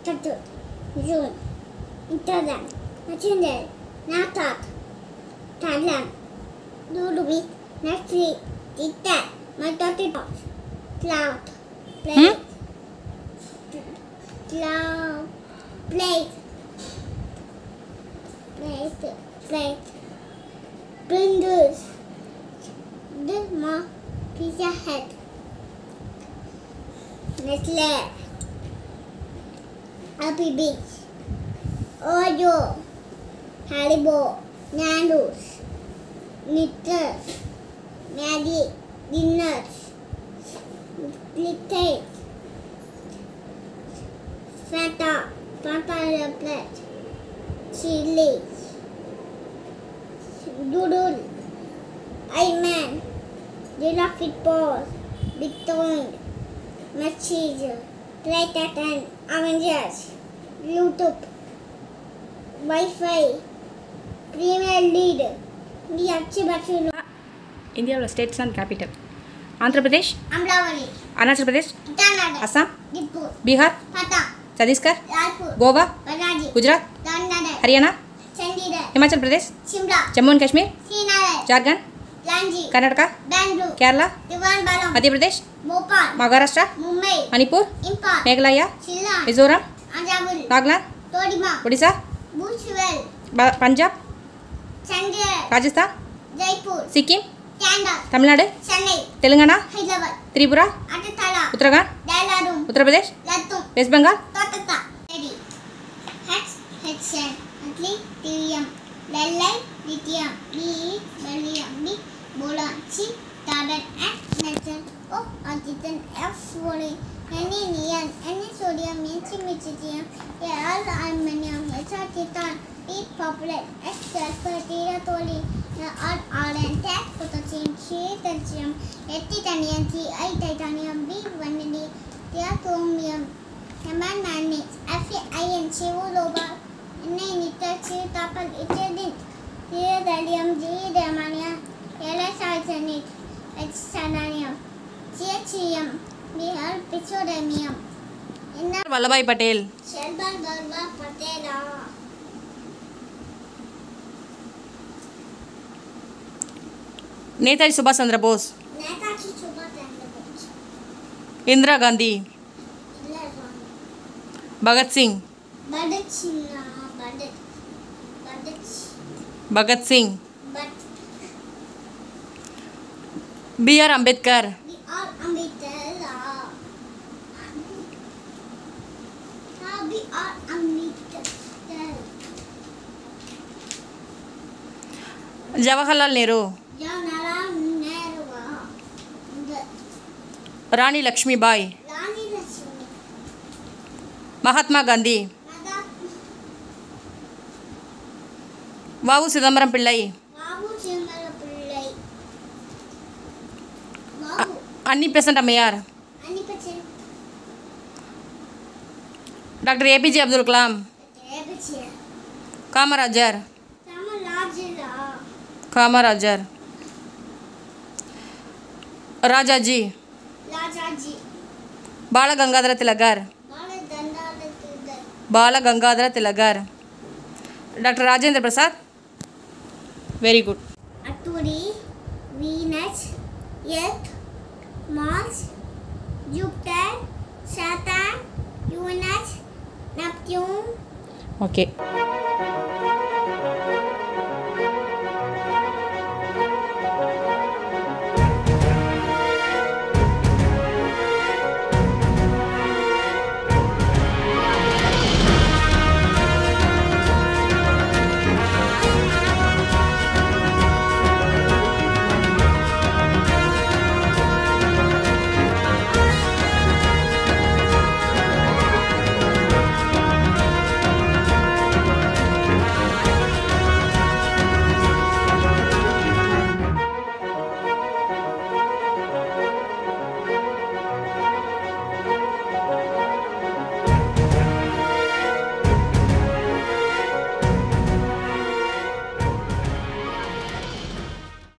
Tatu, Jun, Itadan, Acindel, Natat, Talan, Ludovic, Netflix, Titan, Matatitos, Cloud, Play, Cloud, Play, Play, Play, Windows, Demo, Pizza Head, Nestle. Happy Beach, Oreo, Haribo, Nando's, Knitters, Maggie, Dinners, Glitter, Fanta, Fanta the Plate, Chili, Doodle, Iron, Jilla Football, Big Toy, Machine, Titan, Avengers, YouTube, Wi-Fi, Premier Lead, ఇది అచ్చి బస్సులు ఇండియాలో states and capital Andhra Pradesh Amaravati Arunachal Pradesh Itanagar Assam Dispur Bihar Patna Chhattisgarh Raipur Goa Panaji Gujarat దాండర్ Haryana Chandigarh Himachal Pradesh Shimla Jammu and Kashmir Srinagar Jharkhand లాంజీ Karnataka Bengaluru Kerala Thiruvananthapuram Madhya Pradesh Bhopal Maharashtra Mumbai Manipur Imphal Meghalaya Shillong Mizoram Punjab Rajasthan Todima. Odisha. Tamil Nadu Telangana Tripura Uttarakhand Uttar Pradesh west Bengal Kolkata ready H हेचएन अटली टीएम बेल्लाई lithium B Vanillin, anisodium, mintimitidium, they all aluminium, hexatitan, big poplet, excess, theratoline, all iron, tag potassium, titanium, titanium, Ti titanium, big vanillin, diatomium, hemanganate, Fe iron, chewloba, nanitor, chewtopal, etidine, theodalium, germanium, yellow sarsenate, hexananium, THEum. Bihar Vallabhbhai Patel. Netaji Subhash Chandra Bose. Indira Gandhi. Bhagat Singh. Bhagat Singh हाँ, B R Ambedkar Jawaharlal Nehru. Rani Lakshmi Bai Mahatma Gandhi. Babu Chidambaram Pillai. अन्नी प्रसन्न Ammar Doctor APJ Abdul Kalam Rebachia. Kamarajar Tamalajila. Kamarajar Rajaji Rajaji. Bala Gangadhara Tilagar Bala Dandala Tudar. Bala Gangadhara Tilagar doctor Rajendra Prasad very good Arcturus, Venus, Earth, Mars, Jupiter, Saturn, thank you okay